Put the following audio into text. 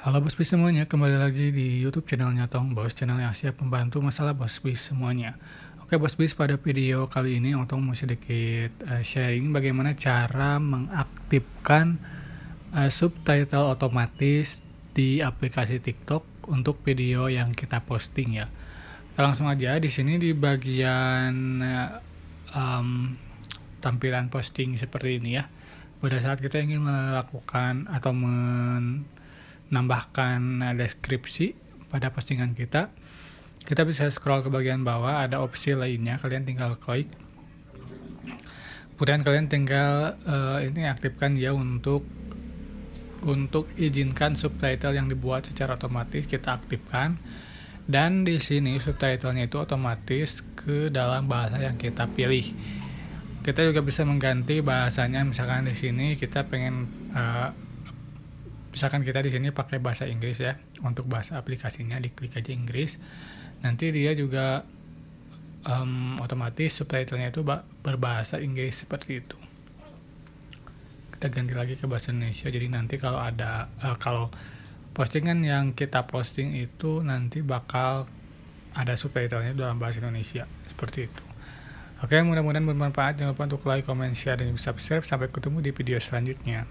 Halo Bos Bis semuanya, kembali lagi di YouTube channelnya Tong Bos, channel yang siap membantu masalah Bos Bis semuanya. Oke Bos Bis, pada video kali ini Otong mau sedikit uh, sharing bagaimana cara mengaktifkan uh, subtitle otomatis di aplikasi TikTok untuk video yang kita posting ya. Langsung aja di sini di bagian uh, um, tampilan posting seperti ini ya. Pada saat kita ingin melakukan atau men nambahkan deskripsi pada postingan kita. Kita bisa scroll ke bagian bawah ada opsi lainnya kalian tinggal klik. Kemudian kalian tinggal uh, ini aktifkan ya untuk untuk izinkan subtitle yang dibuat secara otomatis kita aktifkan. Dan di sini subtitlenya itu otomatis ke dalam bahasa yang kita pilih. Kita juga bisa mengganti bahasanya misalkan di sini kita pengen uh, misalkan kita di sini pakai bahasa Inggris ya untuk bahasa aplikasinya diklik aja Inggris nanti dia juga um, otomatis subtitlenya itu berbahasa Inggris seperti itu kita ganti lagi ke bahasa Indonesia jadi nanti kalau ada uh, kalau postingan yang kita posting itu nanti bakal ada subtitlenya dalam bahasa Indonesia seperti itu Oke, mudah-mudahan bermanfaat. Jangan lupa untuk like, comment, share, dan subscribe. Sampai ketemu di video selanjutnya.